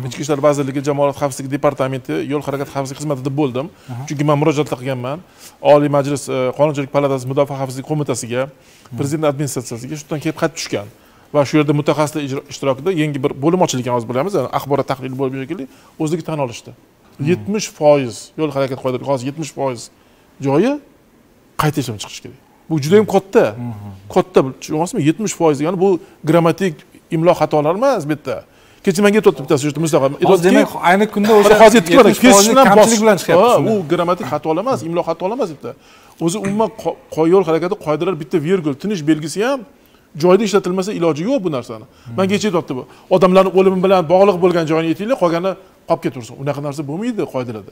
ichki ishlar vazirligi jamoat xavfsizligi departamenti yo'l harakati xavfsizligi xizmatida bo'ldim. Chunki man murojaat qilganman. Oliy majlis e, qonunchilik palatasi mudofaa xavfsizlik qo'mitasiga prezident administratsiyasiga shu yerdan kelib qaytib tushgan va shu yerda mutaxassislar ishtirokida yangi bir bo'lim ochilgan hozir bilamiz. Axborot tahlil bo'limi shekilli o'zligi tan olishdi. Yetmish foiz yo'l harakati qoidalari hozir yetmish foiz joyi qayta ishlamay chiqish kerak. Bu juda yam katta katta tushunyapsizmi yetmish foiz degani bu grammatik imlo xatolari emas bu yerda kecha menga aytyapti bittasi shu mustafa demak ayni kunda o'sha hozir yetib keladi yetmish foizlik kamchilik bilan chiqyapti u grammatik xatolar emas imlo xatolar emas bitta o'zi umuman yo'l harakati qoidalari bitta virgul tinish belgisi ham joyida ishlatilmasa iloji yo'q bu narsani. Manga aytyapti bu odamlarni o'limi bilan bog'liq bo'lgan joyini aytinglar qolgani qolib ketaversin unaqa narsa bo'lmaydi qoidalarda